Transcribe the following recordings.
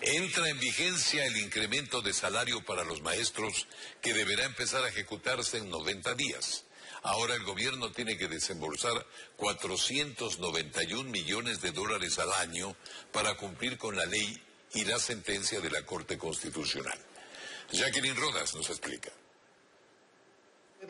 Entra en vigencia el incremento de salario para los maestros que deberá empezar a ejecutarse en 90 días. Ahora el gobierno tiene que desembolsar 491 millones de dólares al año para cumplir con la ley y la sentencia de la Corte Constitucional. Jacqueline Rodas nos explica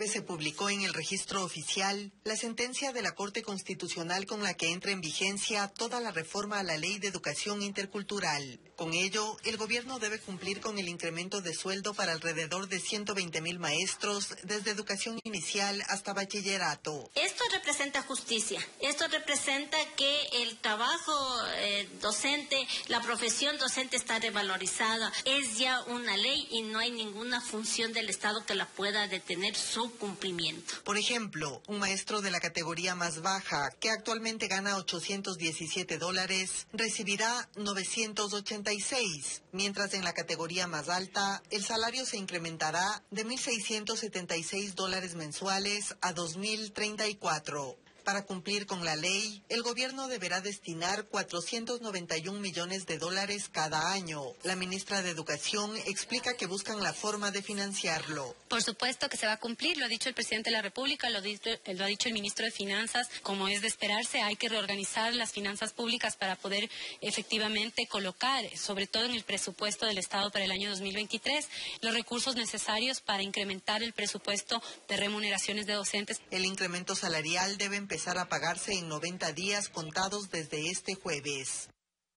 se publicó en el registro oficial la sentencia de la Corte Constitucional con la que entra en vigencia toda la reforma a la Ley de Educación Intercultural. Con ello, el gobierno debe cumplir con el incremento de sueldo para alrededor de 120 mil maestros desde educación inicial hasta bachillerato. Esto representa justicia. Esto representa que el trabajo eh, docente, la profesión docente está revalorizada. Es ya una ley y no hay ninguna función del Estado que la pueda detener cumplimiento. Por ejemplo, un maestro de la categoría más baja, que actualmente gana 817 dólares, recibirá 986, mientras en la categoría más alta el salario se incrementará de 1.676 dólares mensuales a 2.034. Para cumplir con la ley, el gobierno deberá destinar 491 millones de dólares cada año. La ministra de Educación explica que buscan la forma de financiarlo. Por supuesto que se va a cumplir, lo ha dicho el presidente de la República, lo, lo ha dicho el ministro de Finanzas. Como es de esperarse, hay que reorganizar las finanzas públicas para poder efectivamente colocar, sobre todo en el presupuesto del Estado para el año 2023, los recursos necesarios para incrementar el presupuesto de remuneraciones de docentes. El incremento salarial debe empezar a pagarse en 90 días contados desde este jueves.